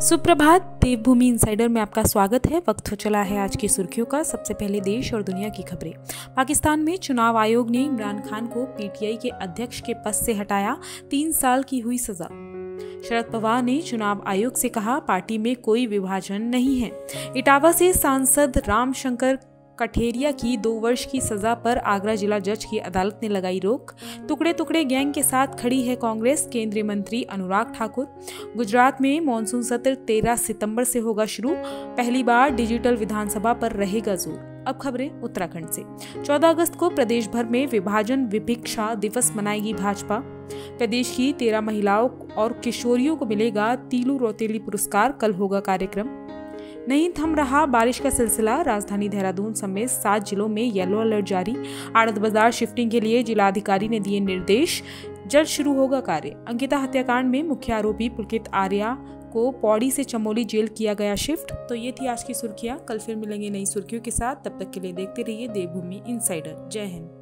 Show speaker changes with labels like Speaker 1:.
Speaker 1: सुप्रभात, देवभूमि इंसाइडर में आपका स्वागत है। वक्त हो चला है आज की सुर्खियों का। सबसे पहले देश और दुनिया की खबरें। पाकिस्तान में चुनाव आयोग ने इमरान खान को पीटीआई के अध्यक्ष के पद से हटाया, तीन साल की हुई सजा। शरद पवार ने चुनाव आयोग से कहा, पार्टी में कोई विभाजन नहीं है। इटावा से सांसद रामशंकर कठेरिया की दो वर्ष की सजा पर आगरा जिला जज की अदालत ने लगाई रोक। टुकड़े टुकड़े गैंग के साथ खड़ी है कांग्रेस केंद्रीय मंत्री अनुराग ठाकुर। गुजरात में मानसून सत्र 13 सितंबर से होगा शुरू। पहली बार डिजिटल विधानसभा पर रहेगा ज़ोर। अब खबरें उत्तराखंड से। 14 अगस्त को प्रदेश भर में विभाजन विभिक्षा दिवस मनाएगी भाजपा। प्रदेश की तेरह महिलाओं और किशोरियों को मिलेगा तीलू रोतेली पुरस्कार। कल होगा कार्यक्रम। नहीं, थम रहा बारिश का सिलसिला। राजधानी देहरादून समेत सात जिलों में येलो अलर्ट जारी। आड़त बाज़ार शिफ्टिंग के लिए जिलाधिकारी ने दिए निर्देश। जल्द शुरू होगा कार्य। अंकिता हत्याकांड में मुख्य आरोपी पुलकित आर्या को पौड़ी से चमोली जेल किया गया शिफ्ट। तो ये थी आज की सुर्खियाँ। कल फिर मिलेंगे नई सुर्खियों के साथ। तब तक के लिए देखते रहिए देवभूमि इनसाइडर। जय हिंद।